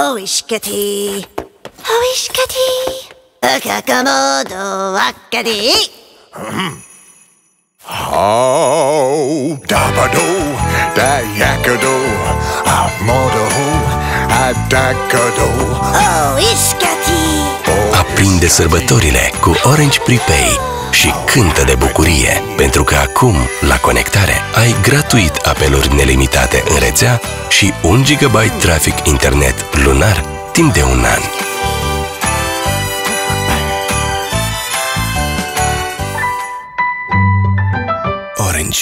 Hoishkati. Hoishkati. Akakamodo akadi. Oh, dabado, da yakado, amodo, adakado. Hoishkati. Aprinde sărbătorile cu Orange Prepay și cântă de bucurie, pentru că Acum, la conectare, ai gratuit apeluri nelimitate în rețea și 1 GB trafic internet lunar timp de un an. Orange